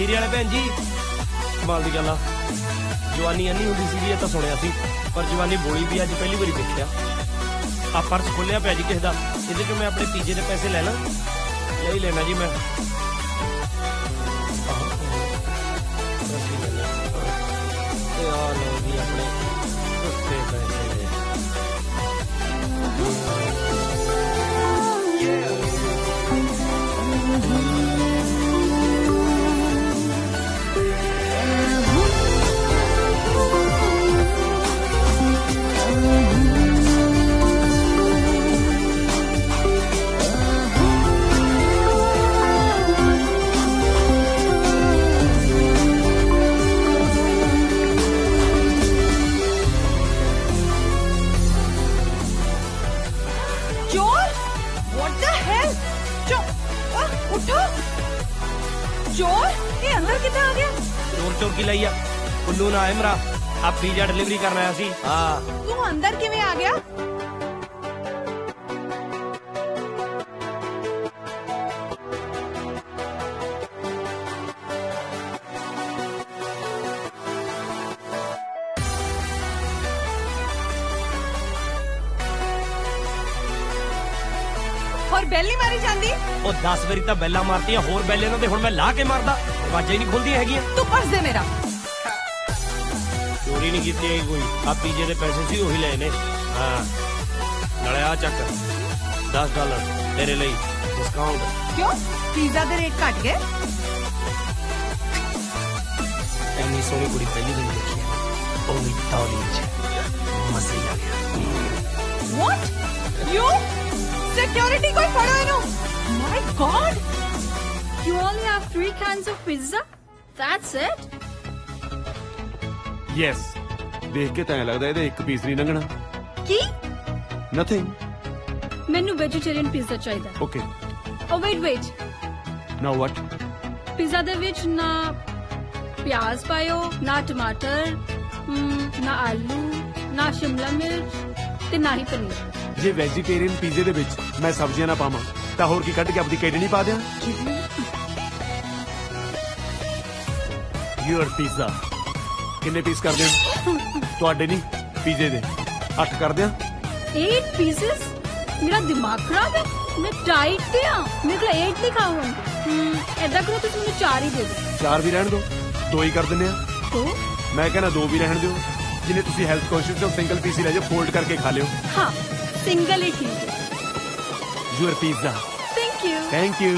ਹੀਰੇ ਵਾਲੇ ਭੈਣ ਜੀ ਕਮਾਲ ਦੀ ਗੱਲ ਆ ਜਵਾਨੀ ਅੰਨੀ ਹੁੰਦੀ ਸੀ ਇਹ ਤਾਂ ਸੁਣਿਆ ਸੀ ਪਰ ਜਵਾਨੀ ਬੋਲੀ ਵੀ ਅੱਜ ਪਹਿਲੀ ਵਾਰੀ ਦੇਖਿਆ ਆ ਪਰਸ ਖੋਲਿਆ ਪਿਆ ਜੀ ਕਿਸੇ ਦਾ ਇਹਦੇ ਚੋਂ ਮੈਂ ਆਪਣੇ ਪੀਜੇ ਦੇ ਪੈਸੇ ਲੈ ਲਾਂ ਲੈ ਹੀ ਲੈਣਾ ਜੀ ਮੈਂ ਤੇ ਆ ਜੀ ਆਪਣੇ ਉੱਤੇ ਪੈਸੇ ਜ਼ਰੂਰ ਕੀ ਲਈ ਆ ਕੁੱਲੂ ਨਾ ਹੈ ਮੇਰਾ ਆ ਪੀਜ਼ਾ ਡਿਲੀਵਰੀ ਕਰਨ ਆਇਆ ਸੀ ਹਾਂ ਤੂੰ ਅੰਦਰ ਕਿਵੇਂ ਆ ਗਿਆ ਔਰ ਬੈਲ ਨਹੀਂ ਮਾਰੀ ਜਾਂਦੀ ਉਹ 10 ਵਾਰੀ ਤਾਂ ਬੈਲਾਂ ਮਾਰਤੀਆਂ ਹੋਰ ਬੈਲ ਇਹਨਾਂ ਦੇ ਹੁਣ ਮੈਂ ਲਾ ਕੇ ਮਾਰਦਾ ਵਾਜਾ ਹੀ ਨਹੀਂ ਖੁੱਲਦੀ ਹੈਗੀਆਂ ਤੂੰ ਫਰਜ਼ ਦੇ ਮੇਰਾ ਚੋਰੀ ਨਹੀਂ ਕੀਤੀ ਹੈਗੀ ਕੋਈ ਆ ਪੀਜੇ ਦੇ ਪੈਸੇ ਸੀ ਉਹੀ ਲਏ ਨੇ ਹਾਂ ਨਾਲੇ ਆ ਚੱਕ 10 ਡਾਲਰ ਤੇਰੇ ਲਈ ਡਿਸਕਾਊਂਟ ਕਿਉਂ ਪੀਜ਼ਾ ਦੇ ਰੇਟ ਘਟ ਗਏ ਇੰਨੀ ਸੋਹਣੀ ਕੁੜੀ ਪਹਿਲੀ ਦਿਨ ਦੇਖੀ ਹੈ ਉਹ ਵੀ ਤੌਲੀ ਚ ਮਜ਼ਾ ਹੀ ਆ ਗਿਆ ਵਾਟ ਯੂ ਸਿਕਿਉਰਿਟੀ ਕੋਈ ਫੜੋ ਇਹਨੂੰ my god You only have three cans of pizza? That's it? Yes ਦੇਖ ਕੇ ਤਾਂ ਐਂ ਲੱਗਦਾ ਇਹਦੇ ਇੱਕ ਪੀਸ ਨਹੀਂ ਲੰਘਣਾ। की? ਨਥਿੰਗ ਮੈਨੂੰ ਵੈਜੀਟੇਰੀਅਨ ਪੀਜ਼ਾ ਚਾਹੀਦਾ। Okay oh wait wait now what pizza ਦੇ ਵਿੱਚ ਨਾ ਪਿਆਜ਼ ਪਾਇਓ ਨਾ ਟਮਾਟਰ ਹਮ, ਨਾ ਆਲੂ ਨਾ ਸ਼ਿਮਲਾ ਮਿਰਚ ਤੇ ਨਾ ਹੀ ਪਨੀਰ। ਜੇ ਵੈਜੀਟੇਰੀਅਨ ਪੀਜ਼ੇ ਦੇ ਵਿੱਚ ਮੈਂ ਸਬਜ਼ੀਆਂ ਨਾ ਪਾਵਾਂ ਤਾਂ ਹੋਰ ਕੀ ਕੱਢ ਕੇ ਆਪਣੀ ਕਿਡਨੀ ਪਾ ਦਿਆਂ? ਯੂਅਰ ਪੀਜ਼ਾ ਕਿੰਨੇ ਪੀਸ ਕਰ ਦਿਆਂ ਤੁਹਾਡੇ ਨਹੀਂ ਪੀਜ਼ੇ ਦੇ 8 ਕਰ ਦਿਆਂ 8 ਪੀਸਸ ਮੇਰਾ ਦਿਮਾਗ ਖਰਾਬ ਹੈ ਮੈਂ ਡਾਈਟ ਤੇ ਆ ਮੇਰੇ ਕੋਲ 8 ਨਹੀਂ ਖਾਵਾਂਗੀ ਹਮ, ਏਦਾਂ ਕਰੋ ਤੁਸੀਂ ਮੈਨੂੰ 4 ਹੀ ਦੇ ਦਿਓ ਚਾਰ ਵੀ ਰਹਿਣ ਦਿਓ ਦੋ ਹੀ ਕਰ ਦਿੰਦੇ ਆ ਤੋ ਮੈਂ ਕਹਿੰਦਾ ਦੋ ਵੀ ਰਹਿਣ ਦਿਓ ਜਿਨੇ ਤੁਸੀਂ ਹੈਲਥ ਕੌਨਸ਼ੀਅਸ ਹੋ ਸਿੰਗਲ ਪੀਸ ਹੀ ਲੈ ਜਾਓ ਫੋਲਡ ਕਰਕੇ ਖਾ ਲਿਓ ਹਾਂ ਸਿੰਗਲ ਹੀ ਠੀਕ ਹੈ your pizza thank you thank you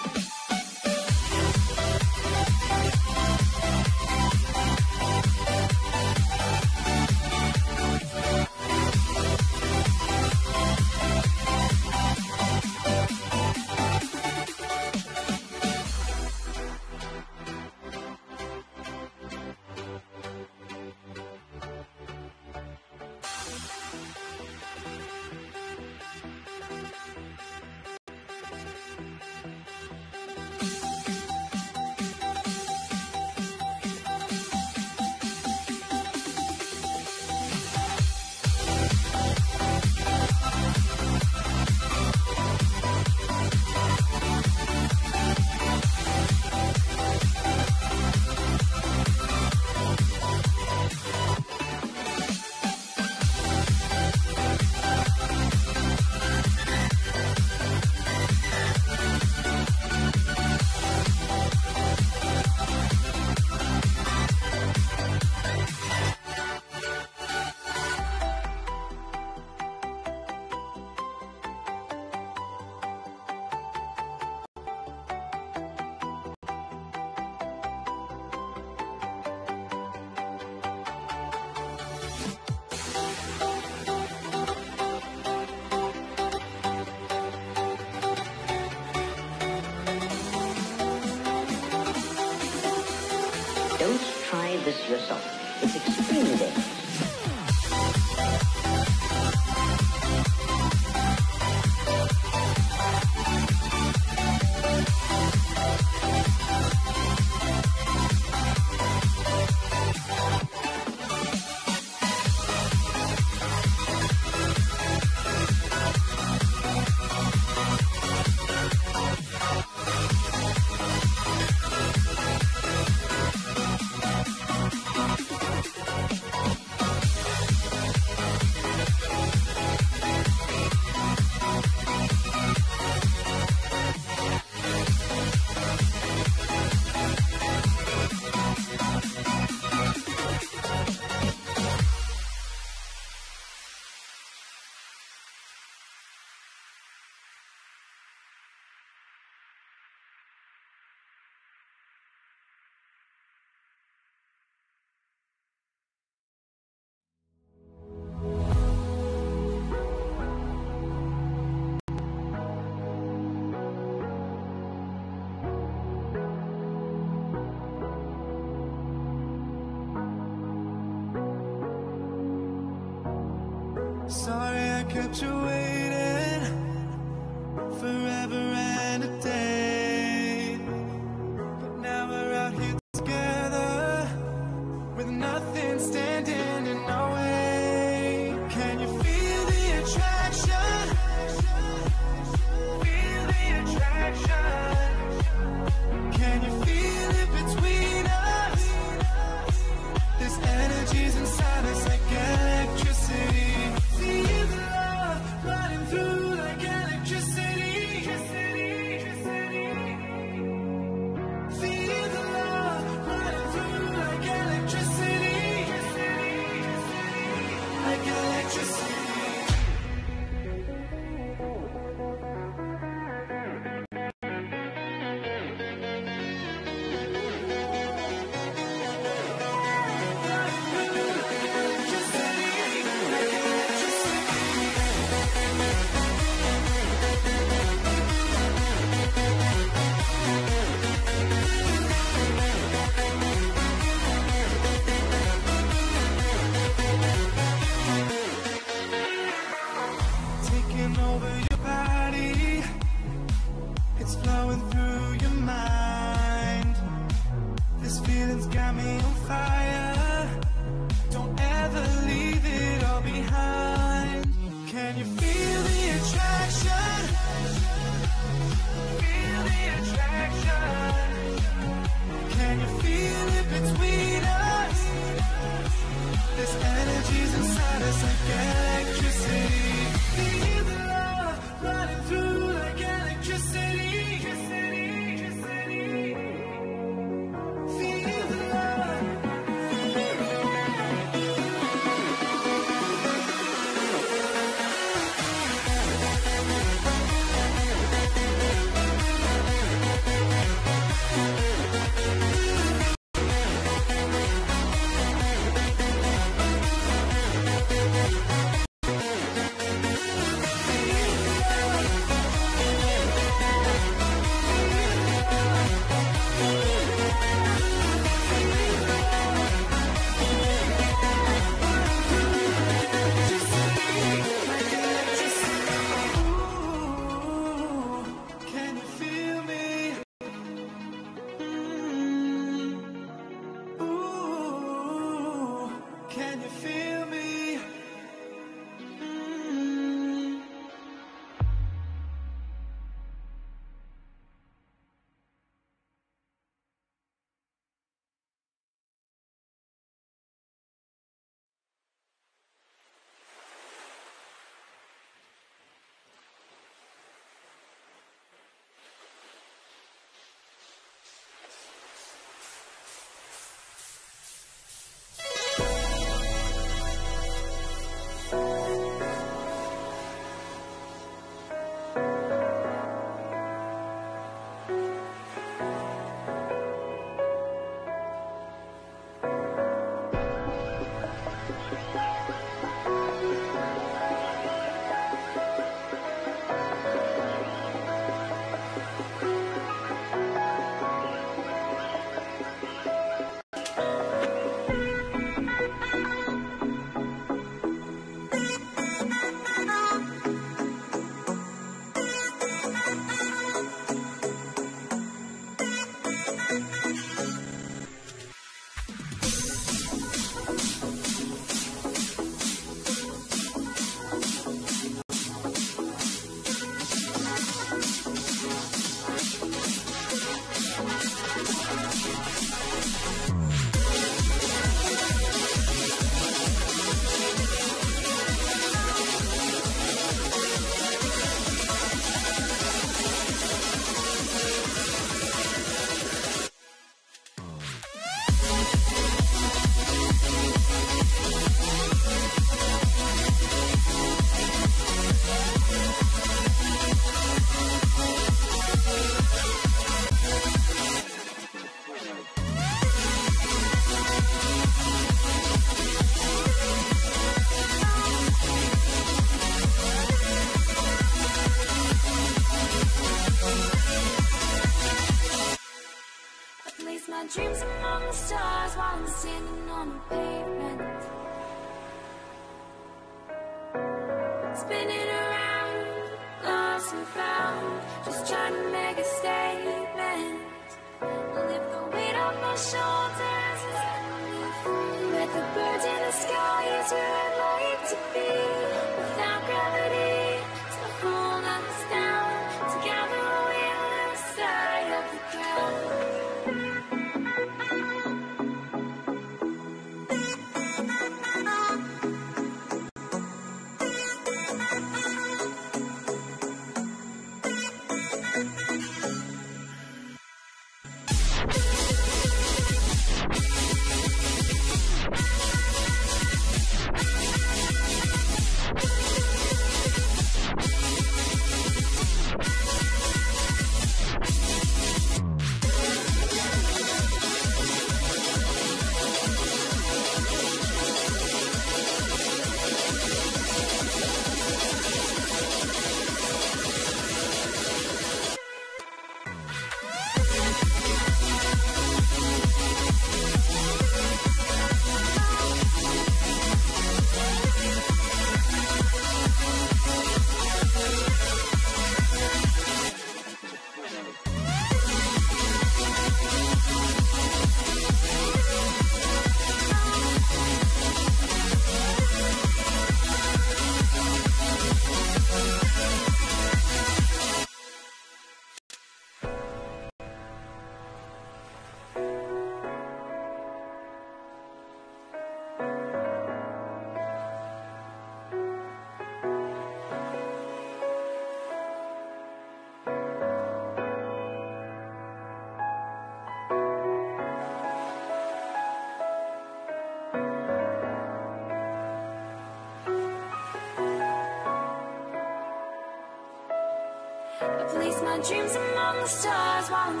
dreams among the stars while I'm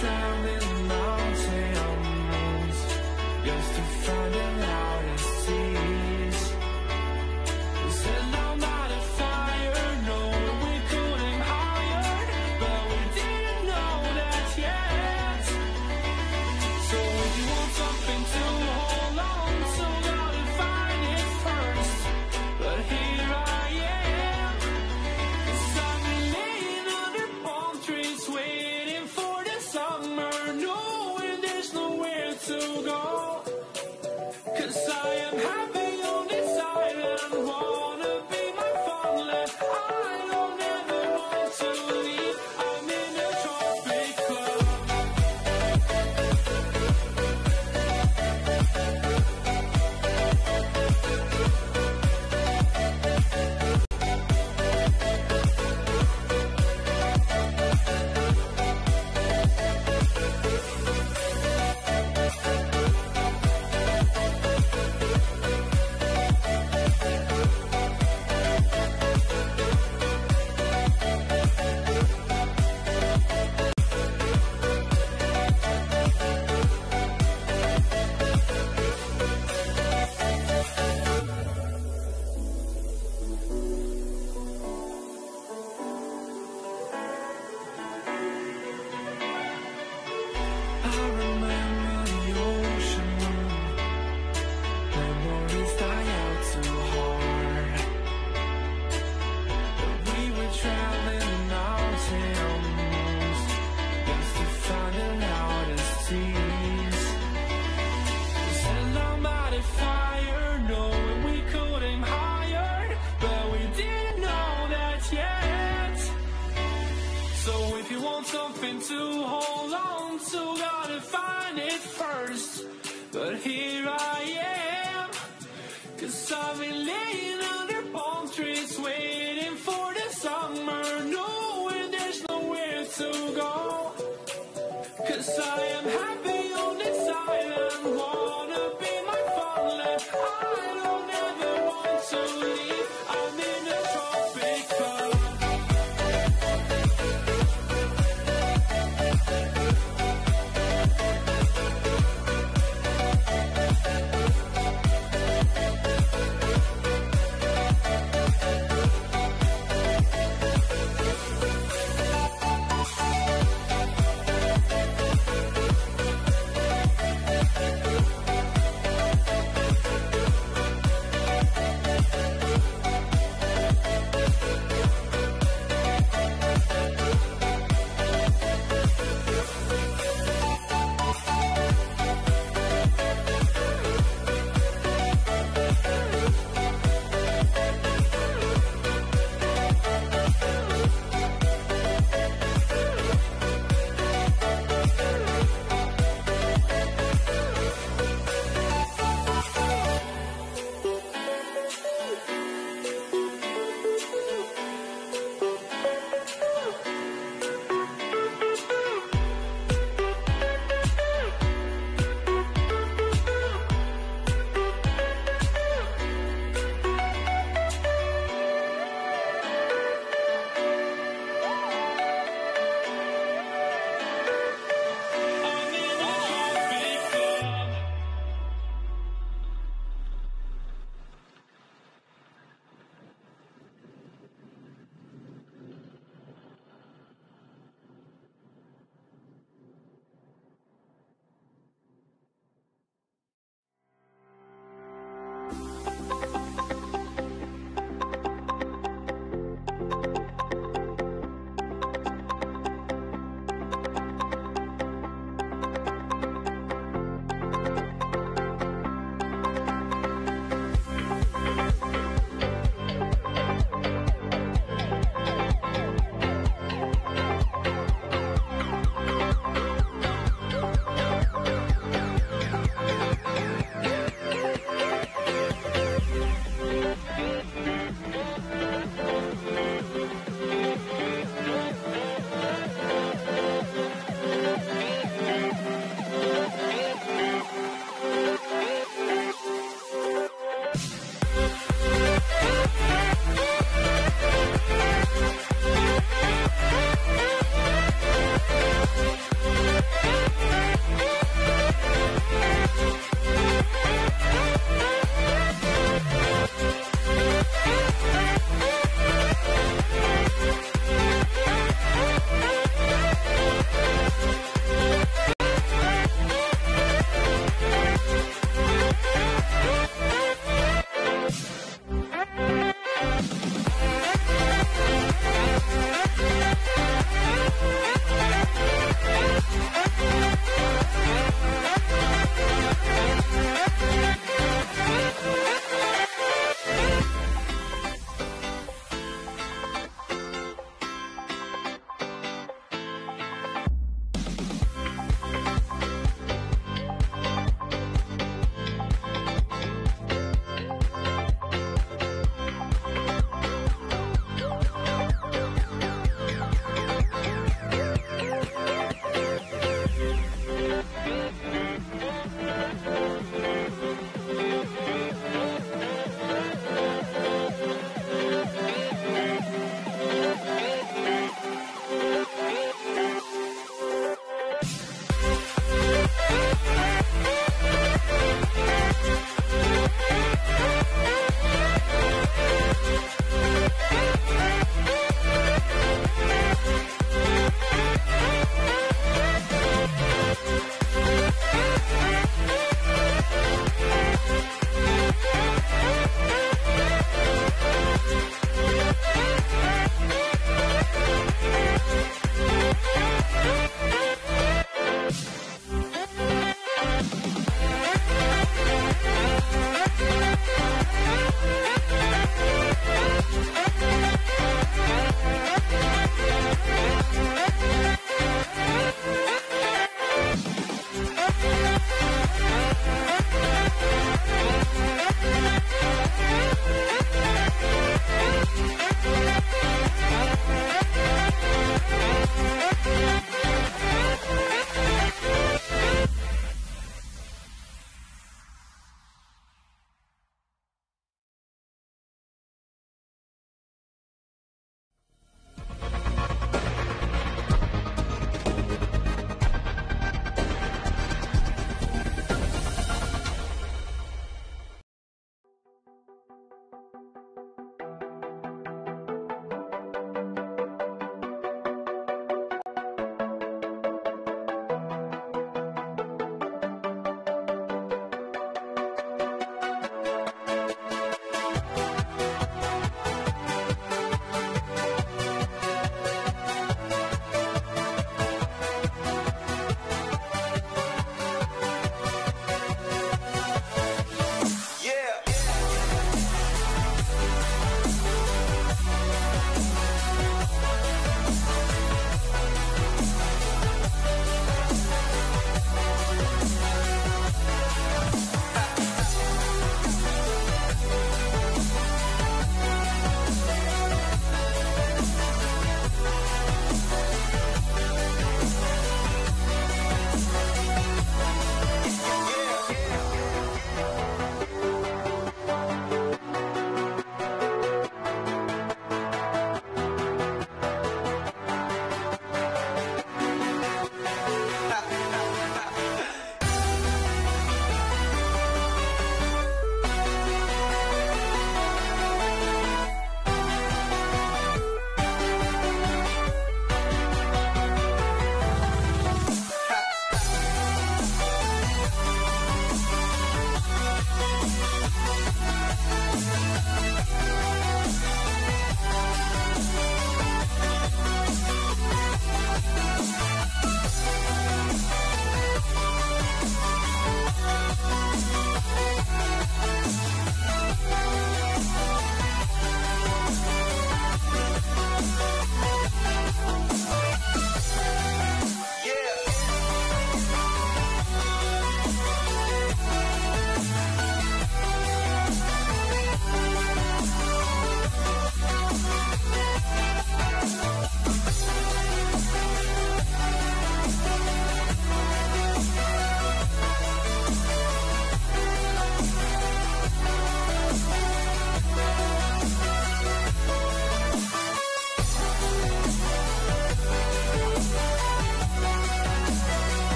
traveling mountains just to find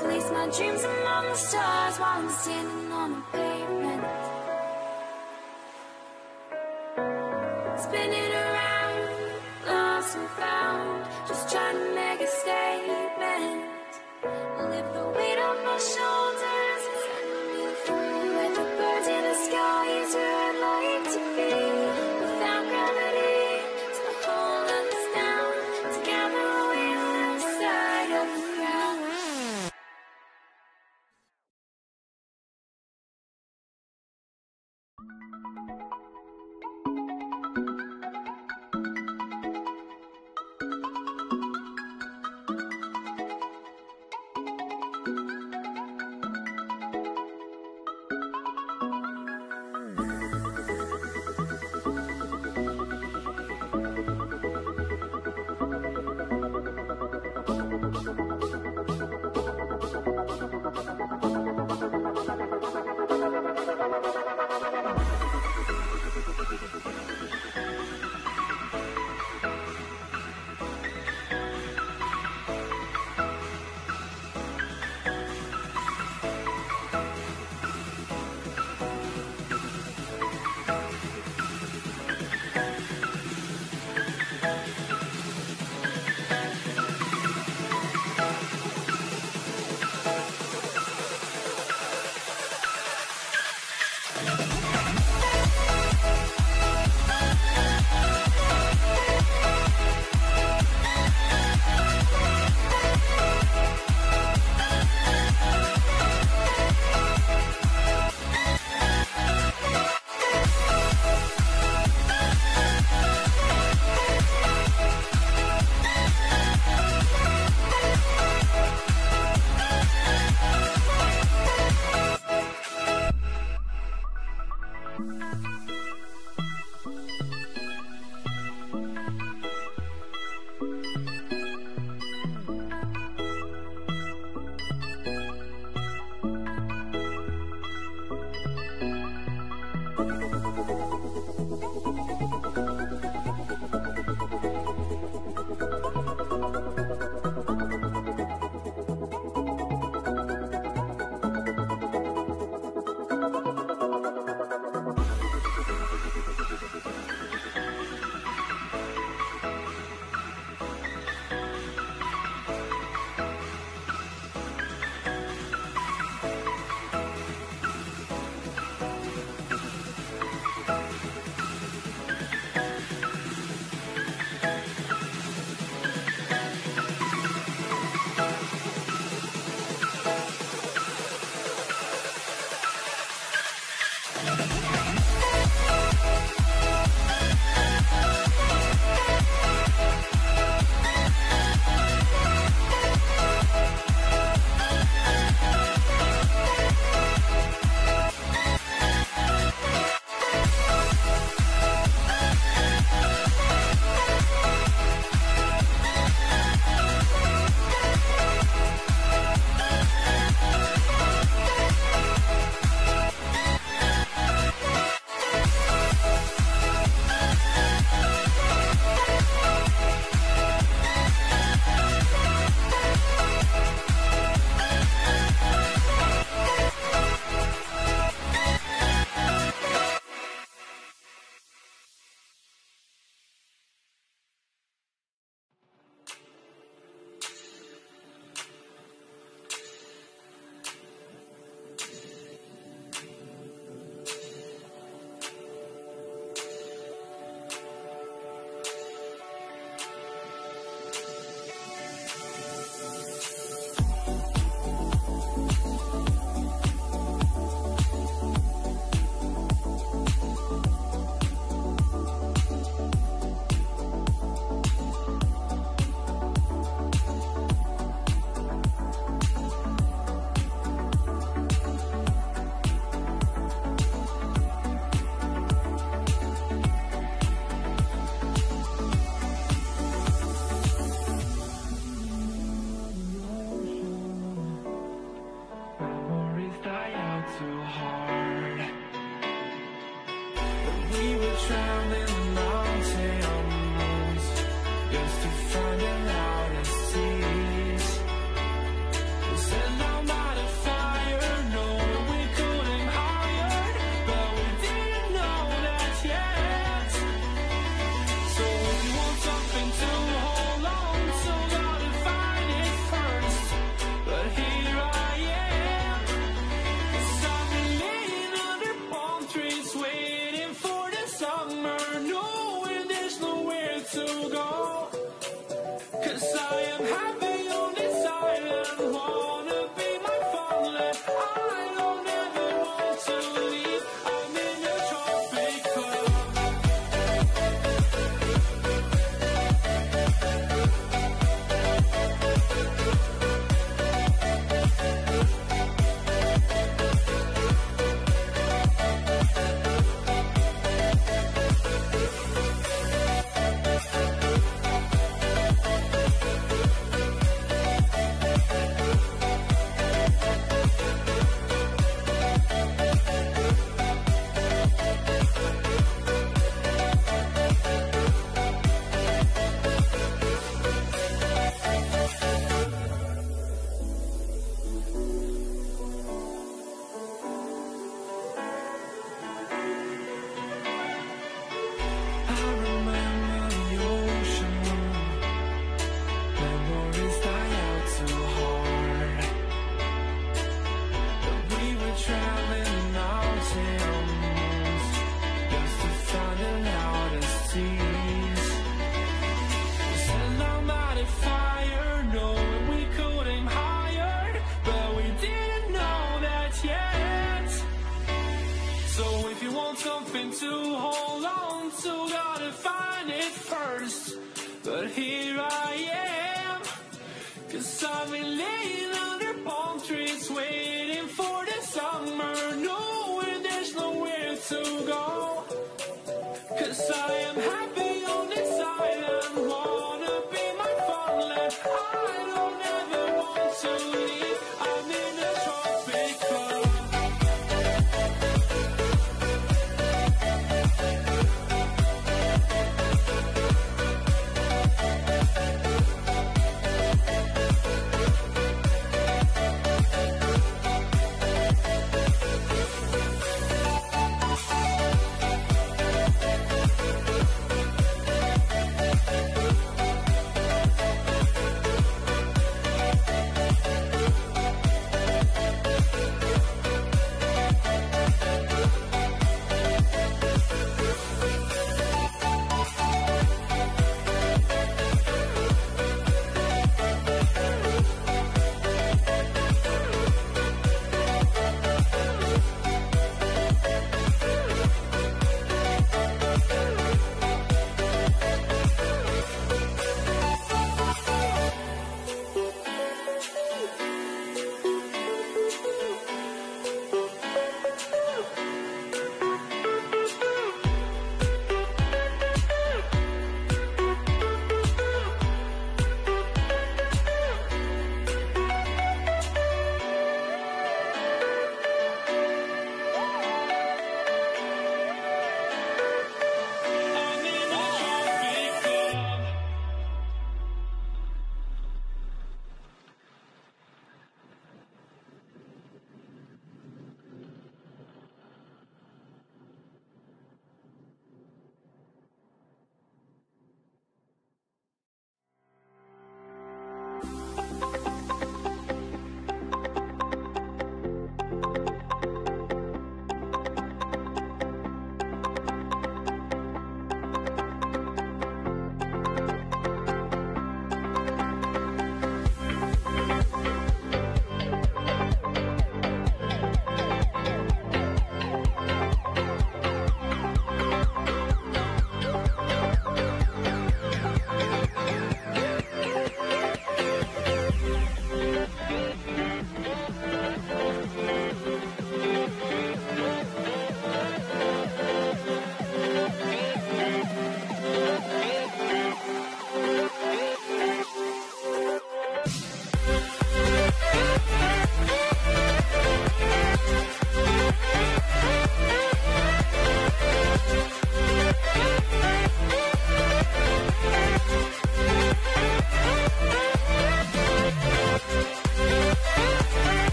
place my dreams among the stars while I'm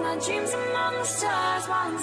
my dreams among stars while I'm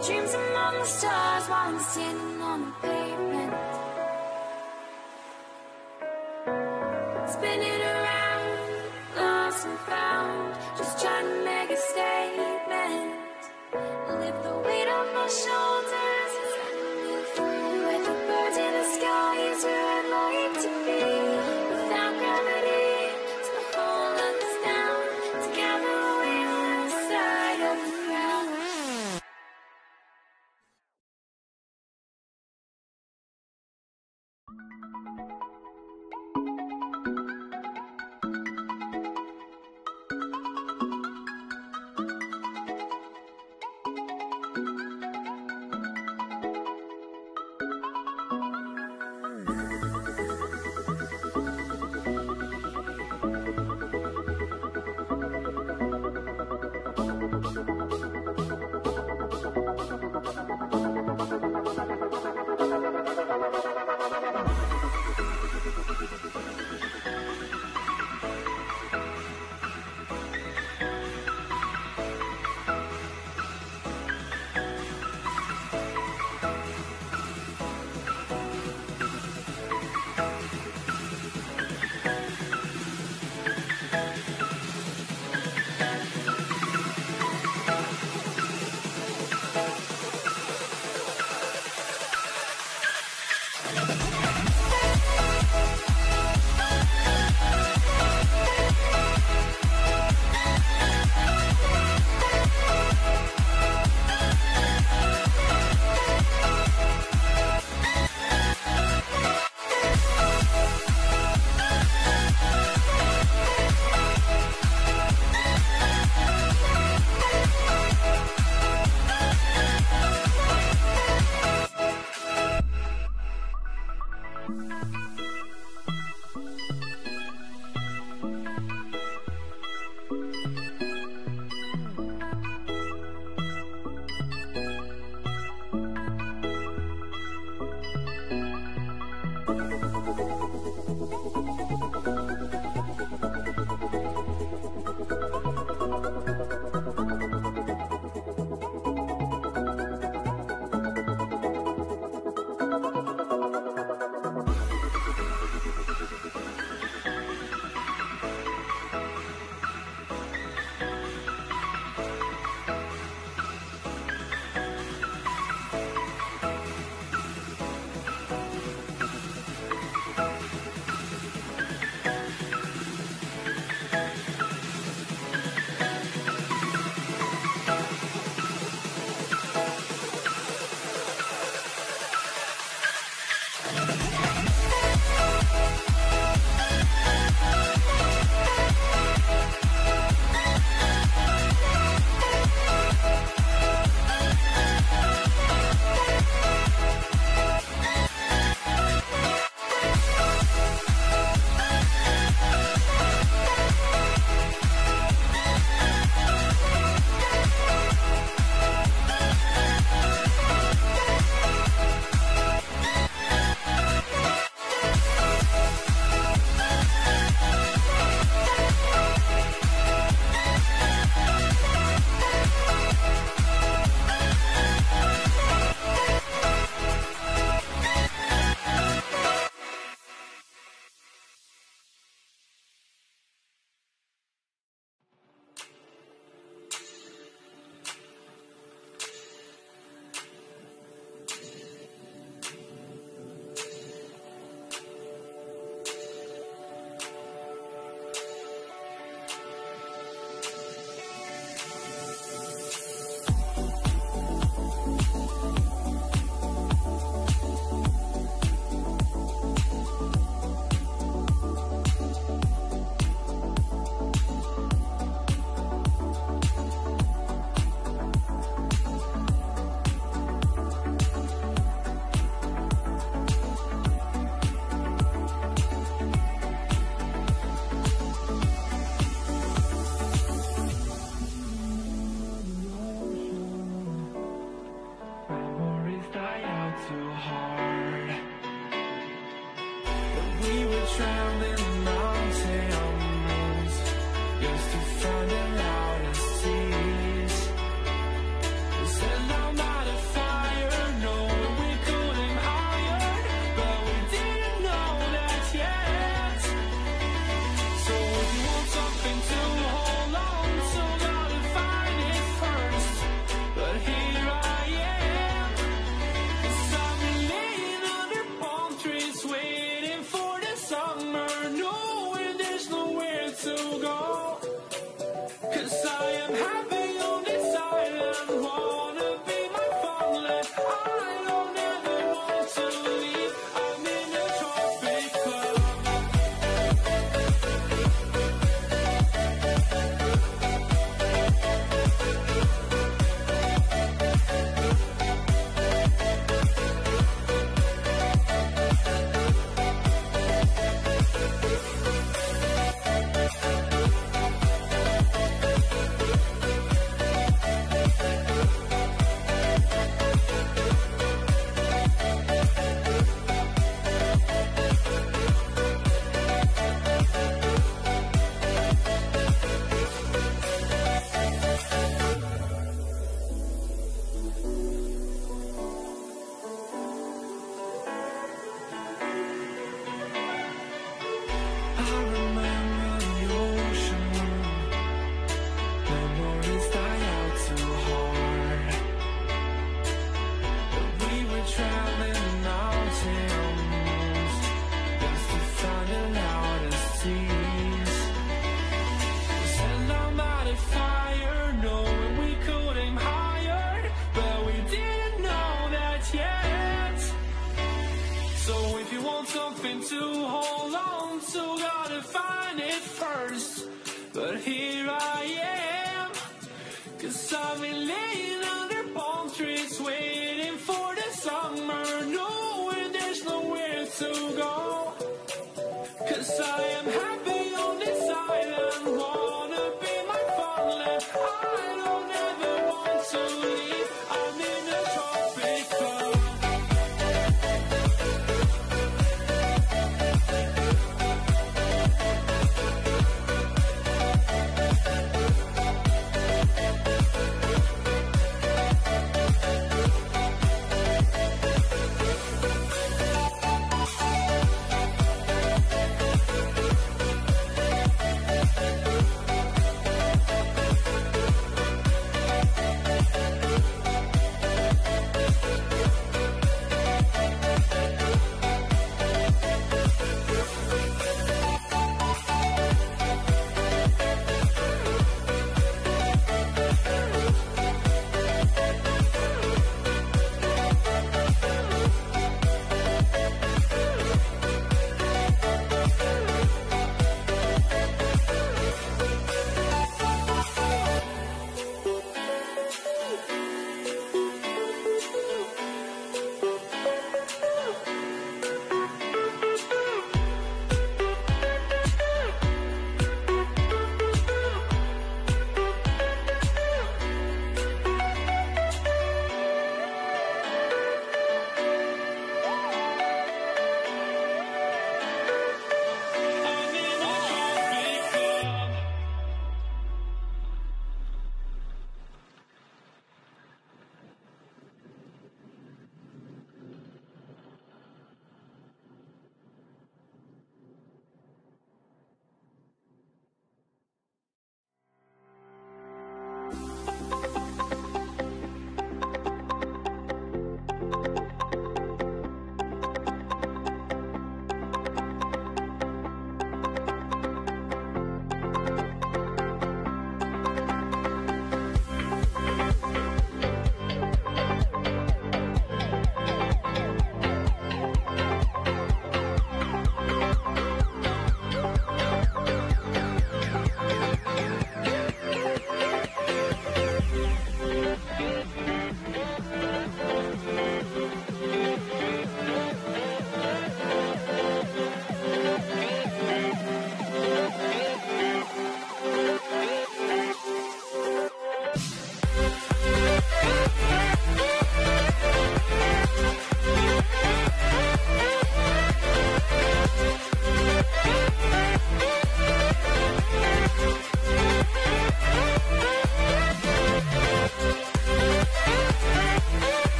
dreams among the stars I'm standing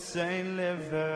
same liver.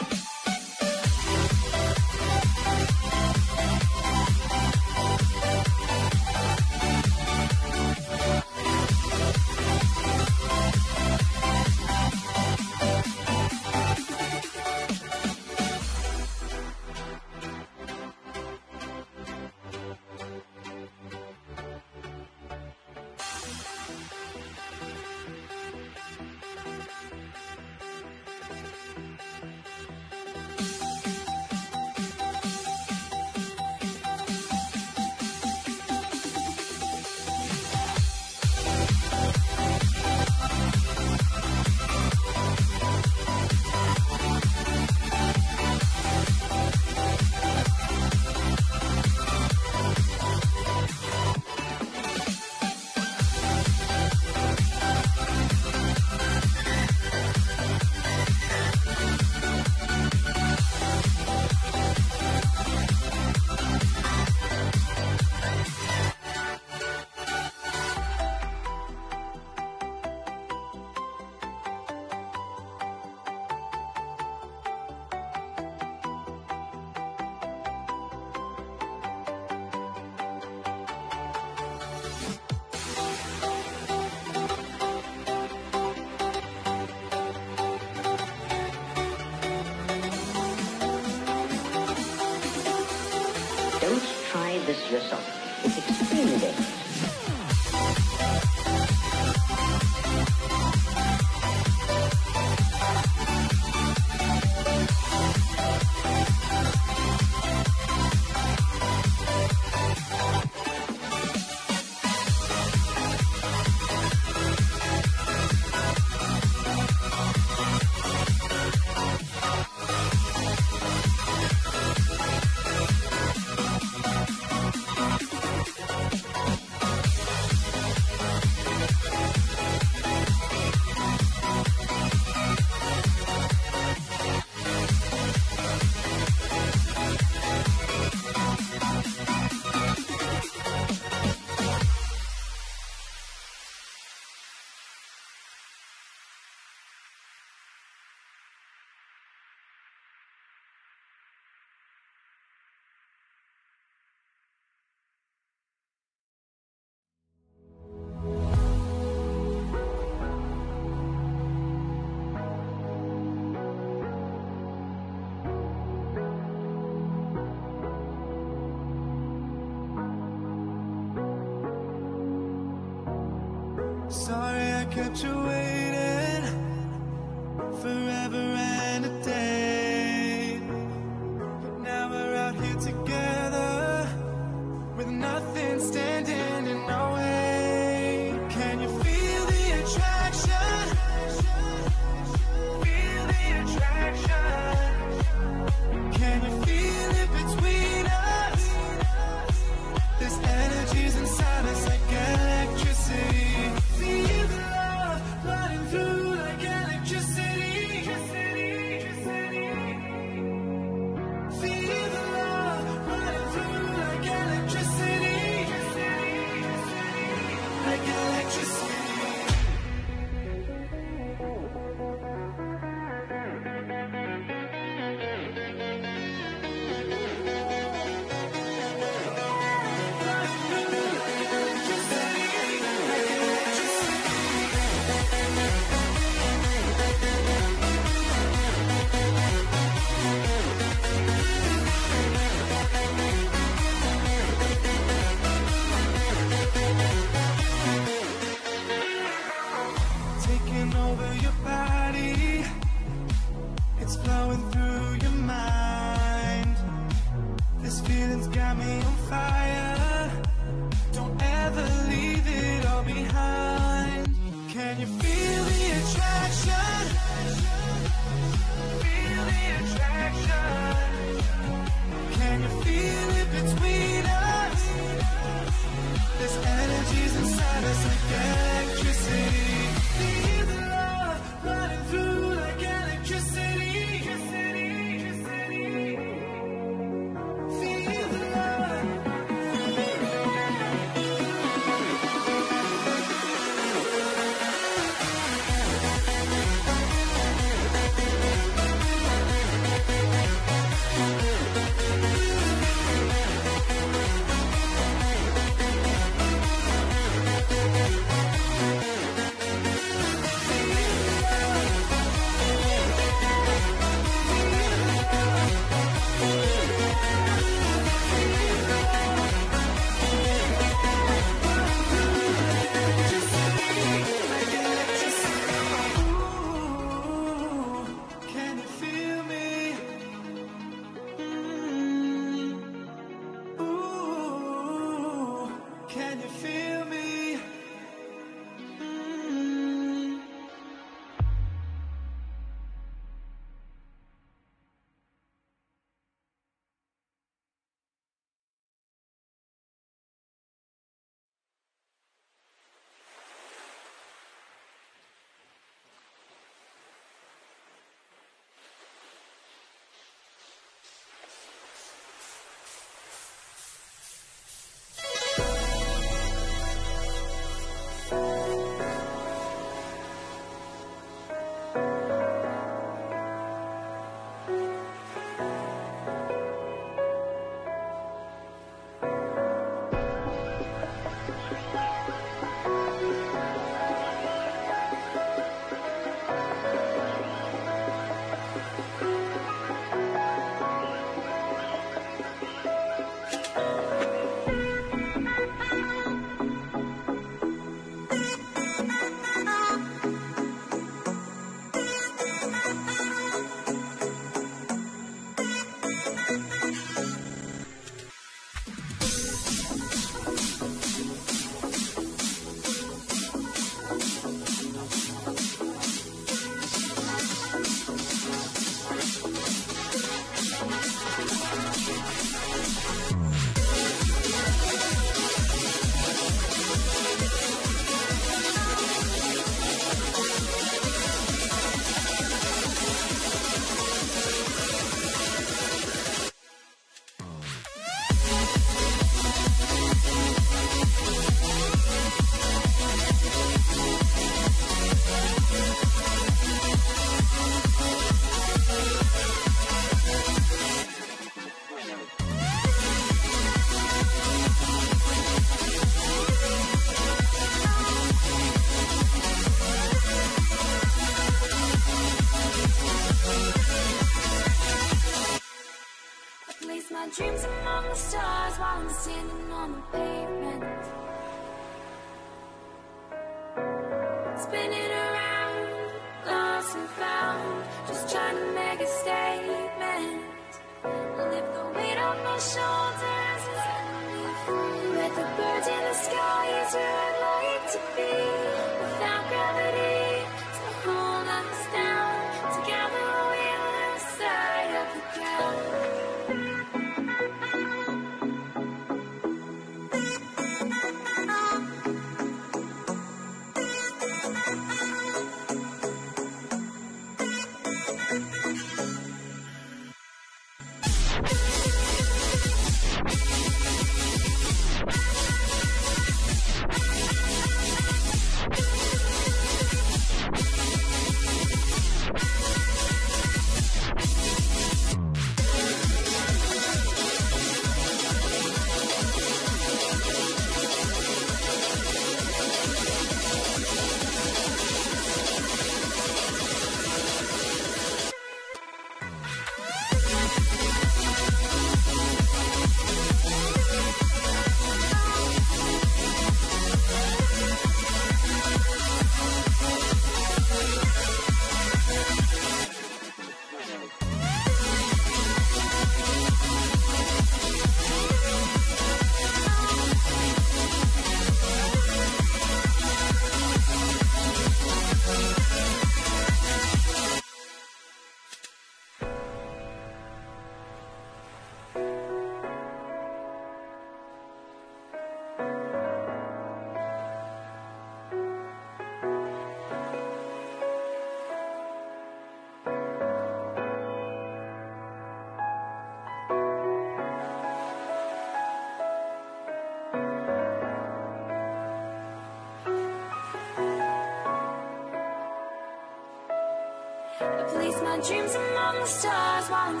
Dreams among the stars while I'm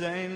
same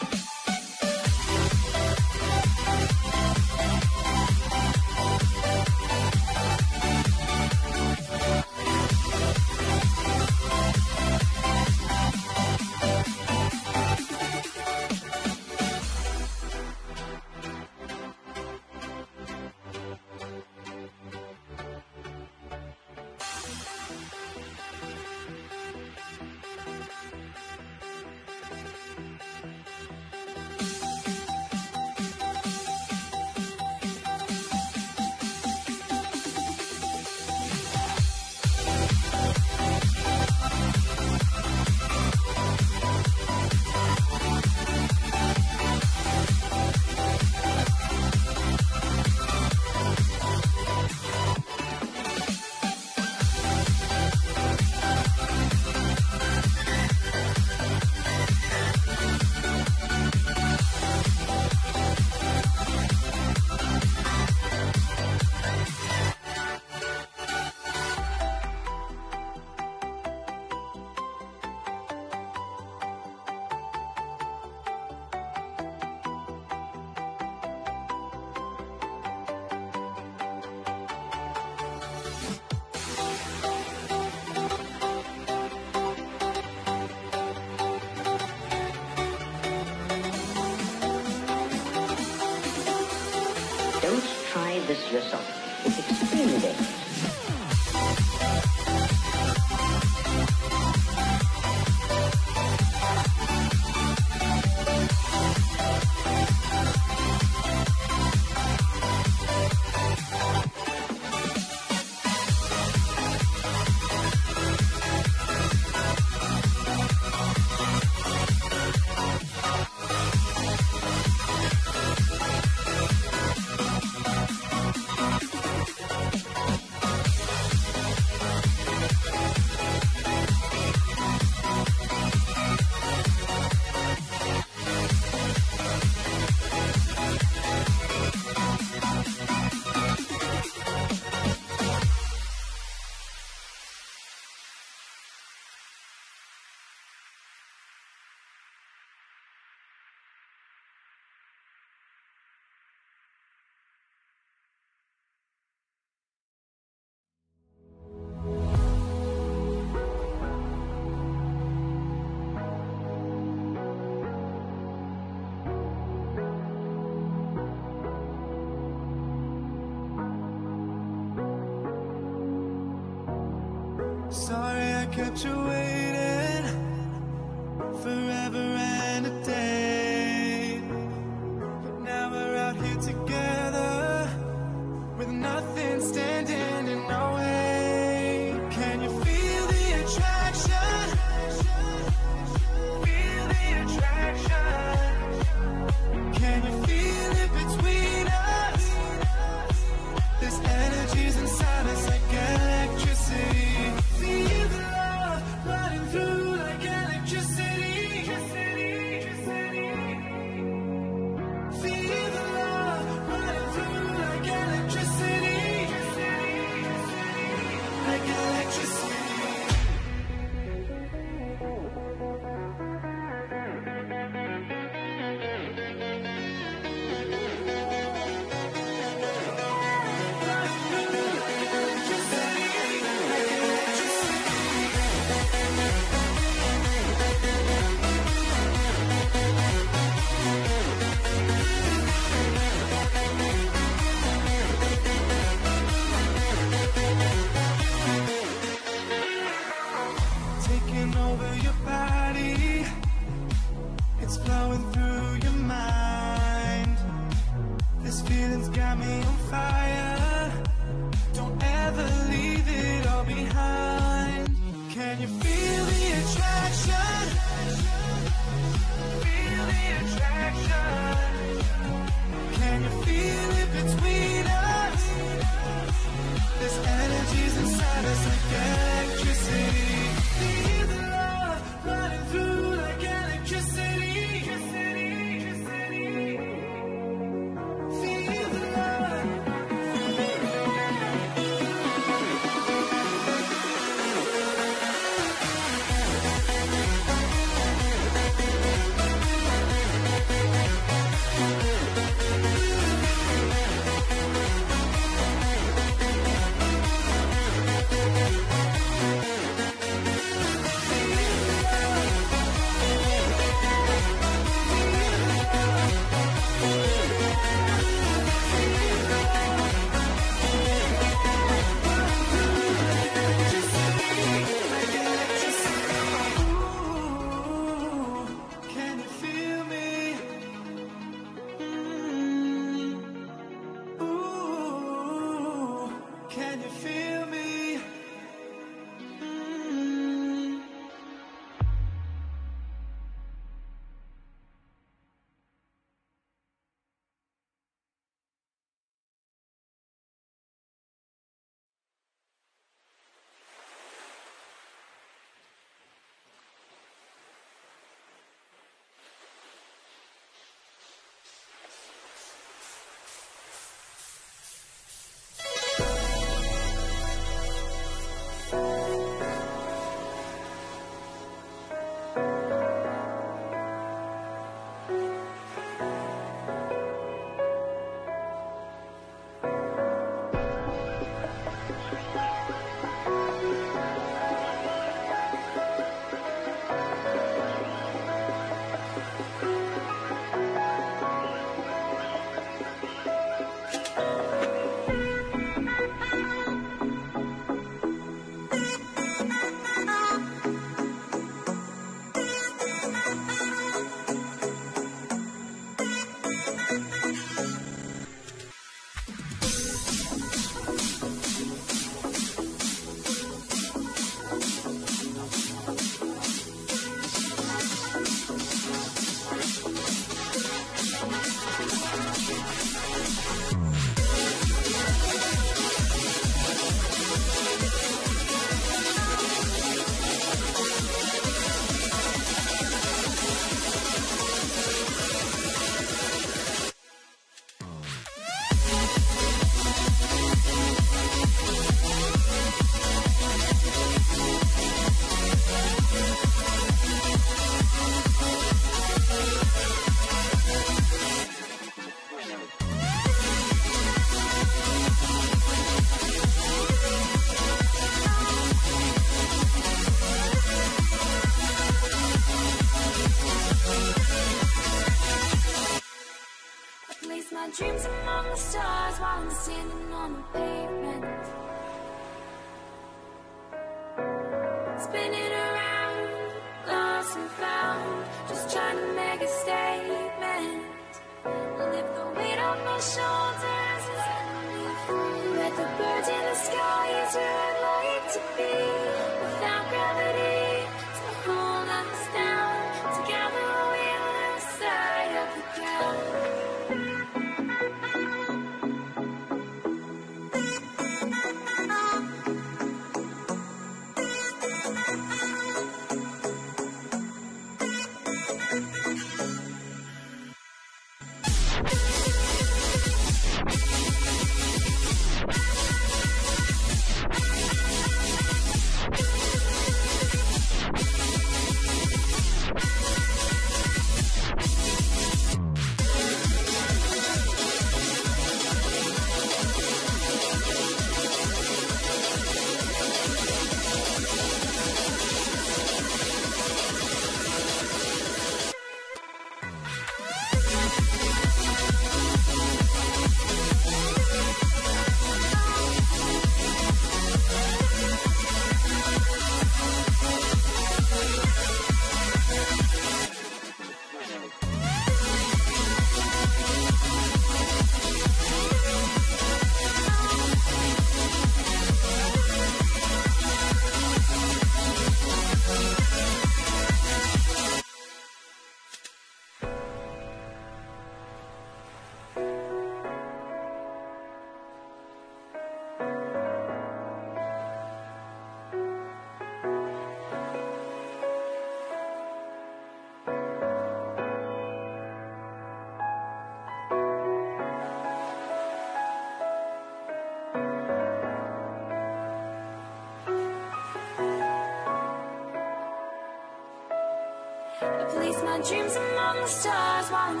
dreams among the stars while I'm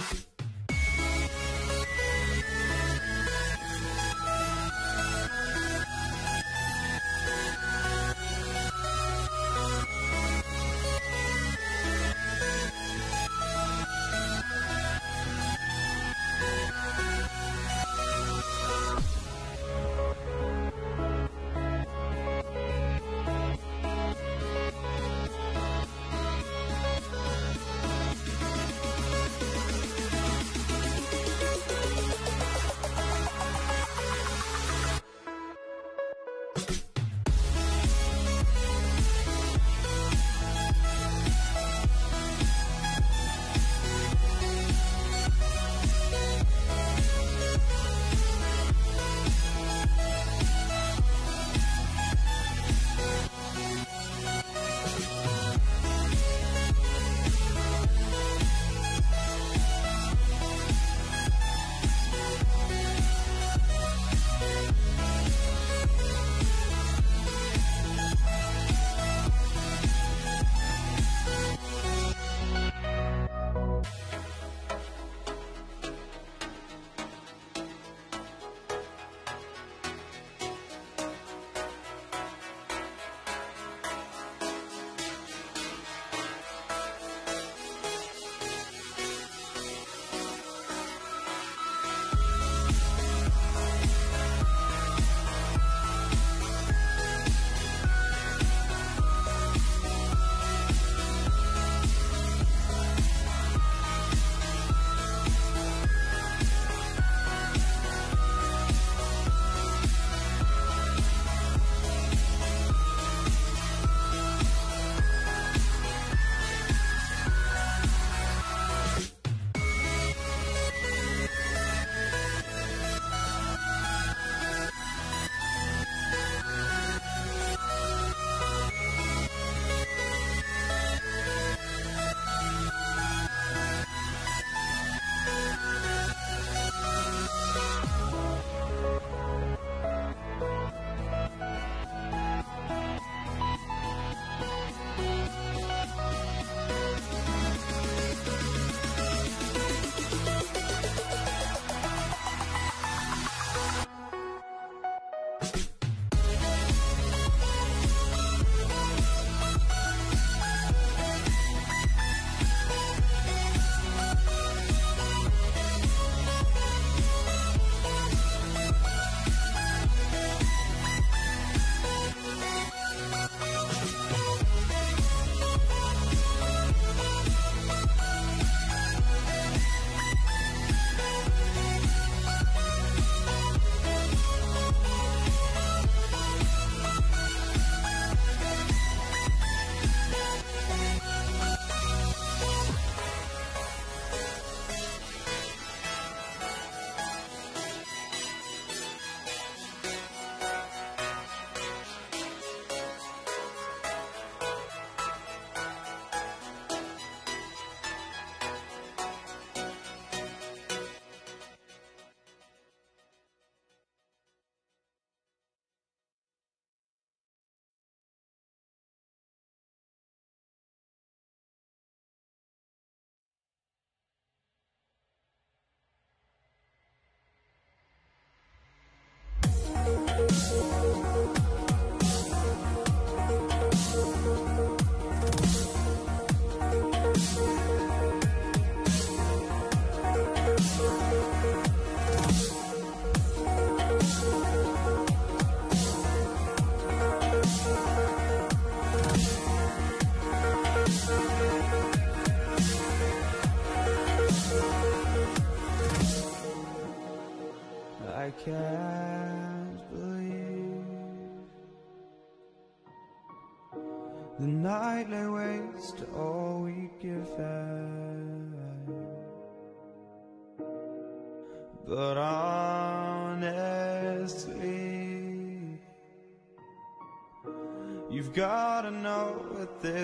you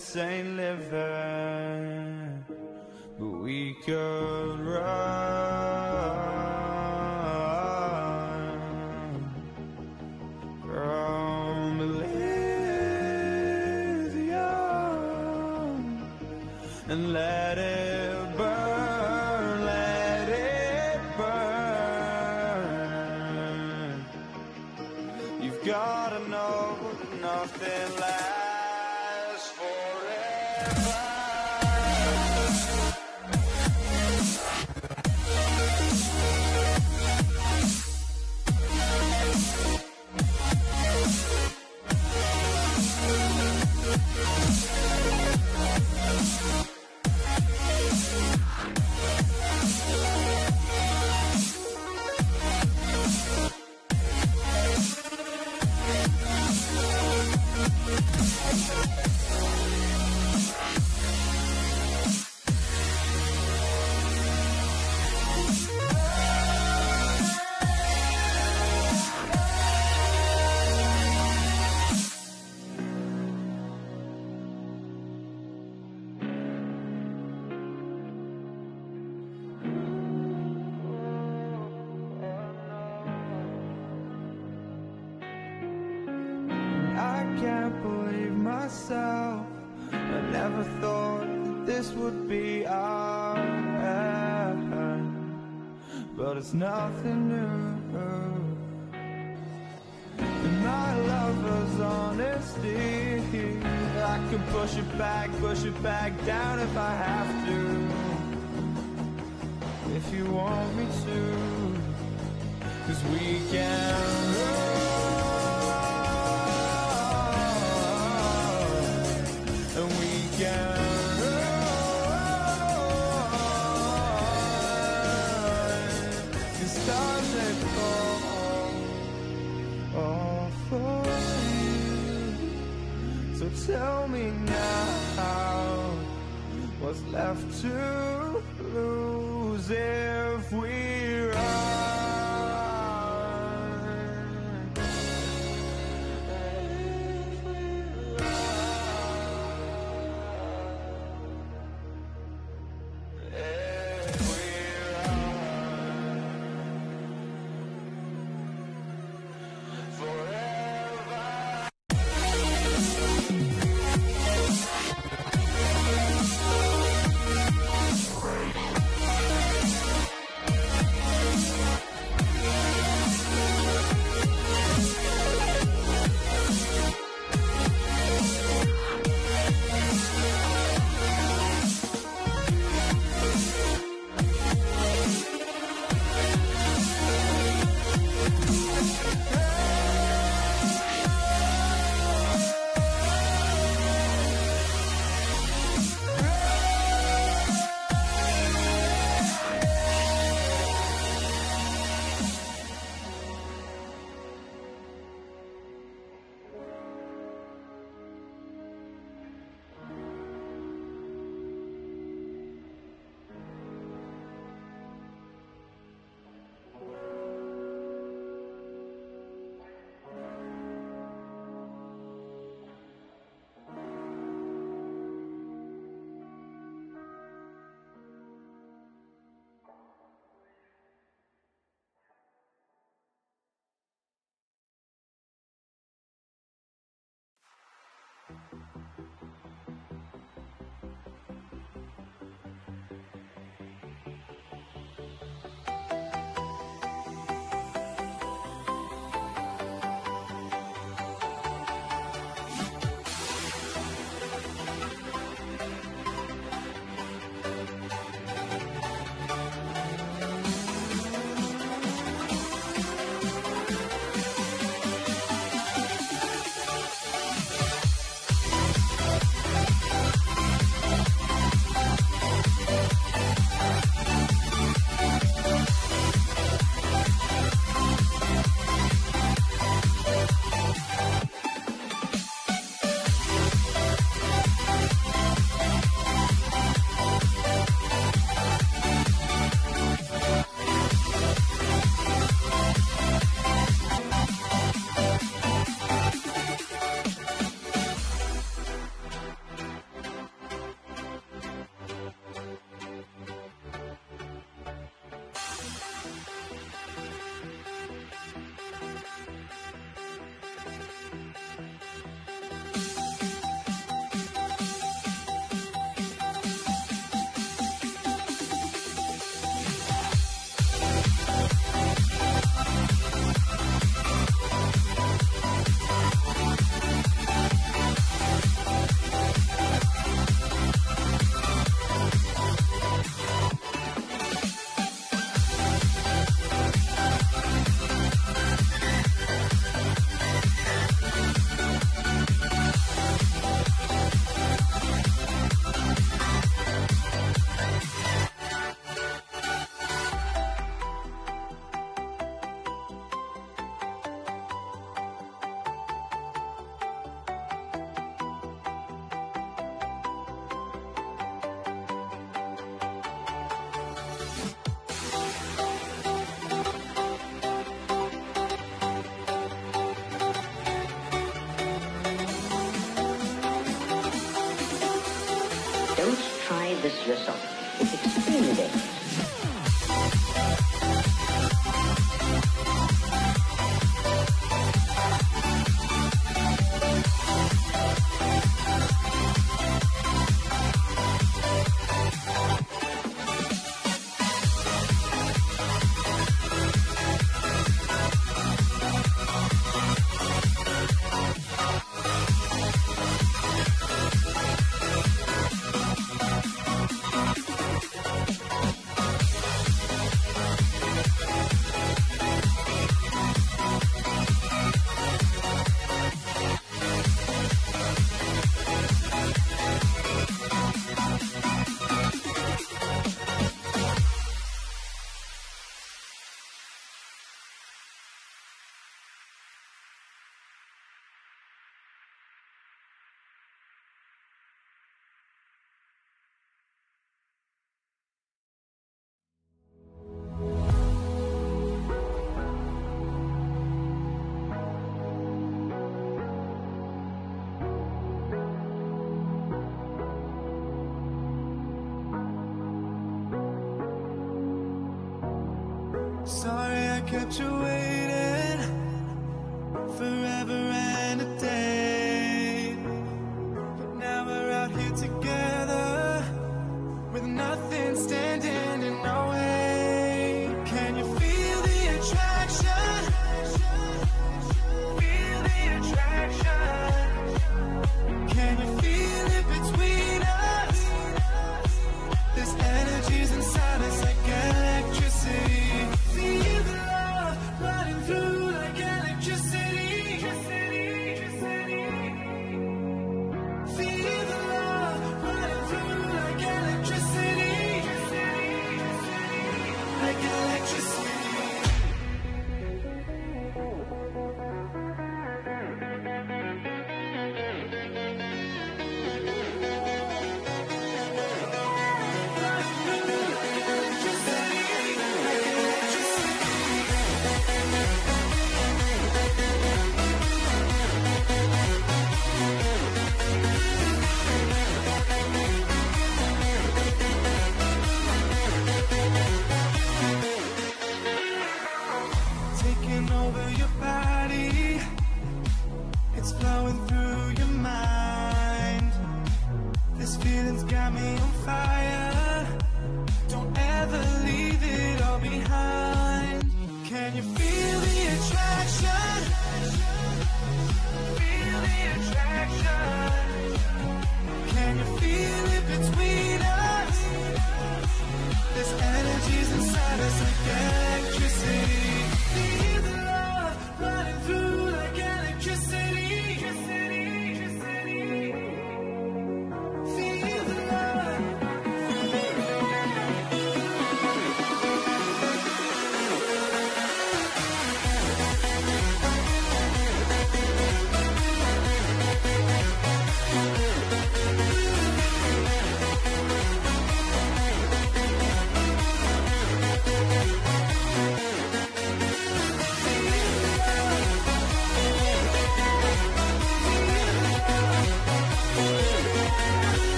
same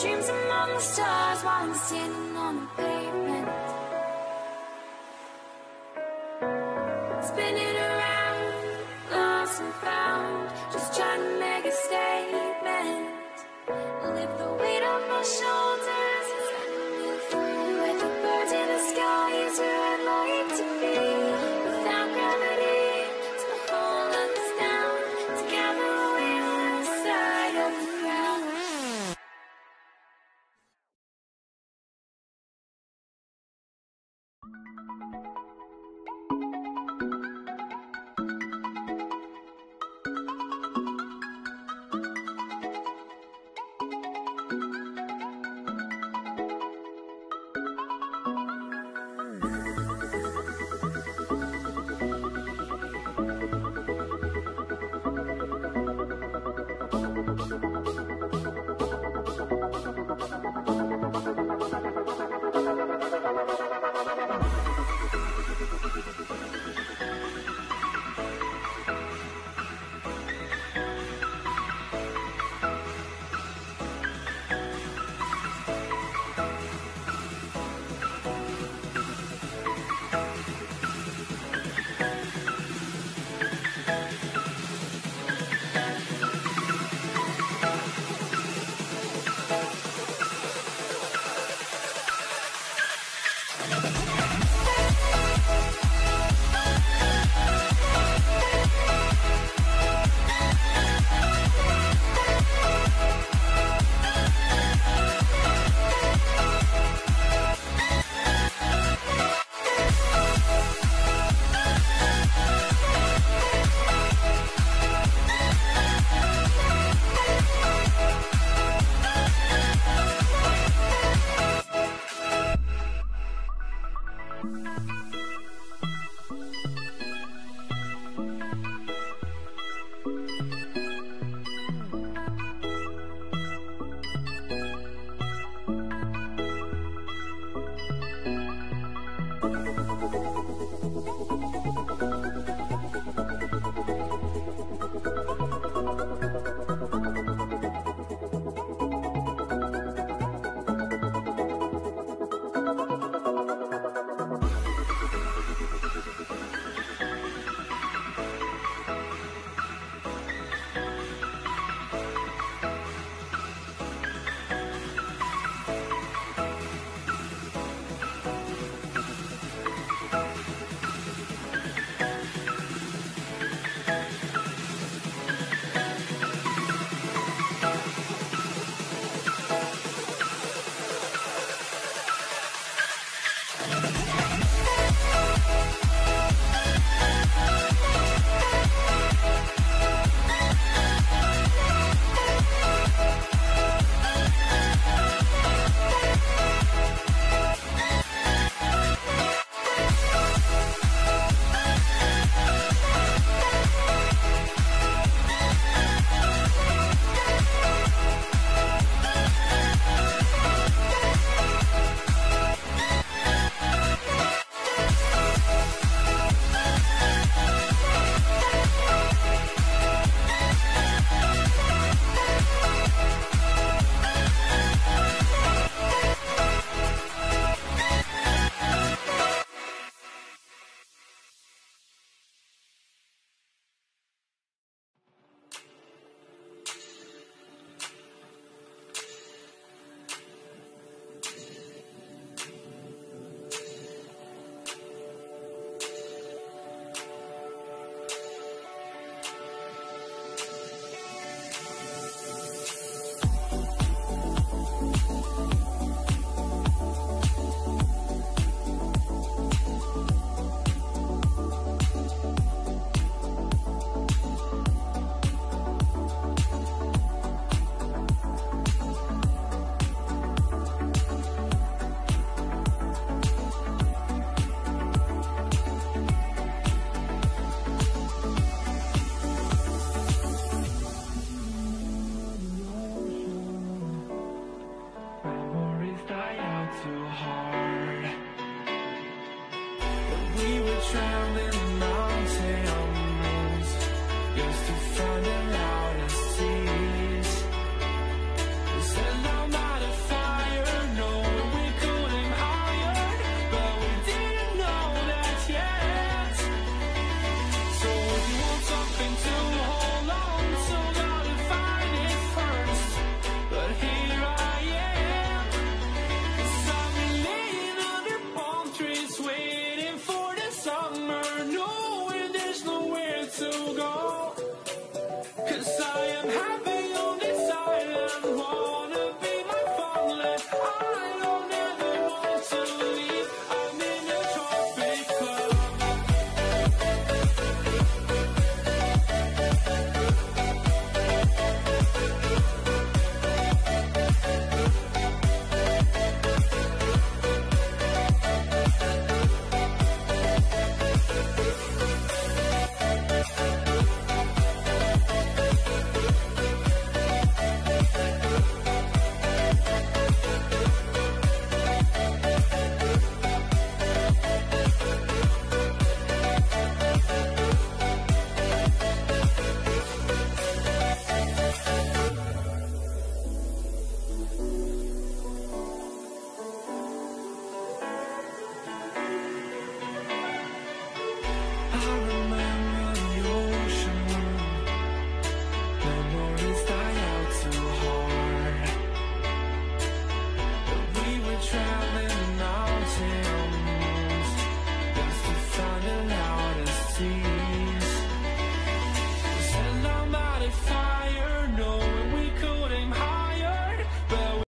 dreams among the stars I'm standing